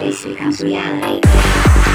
space becomes reality.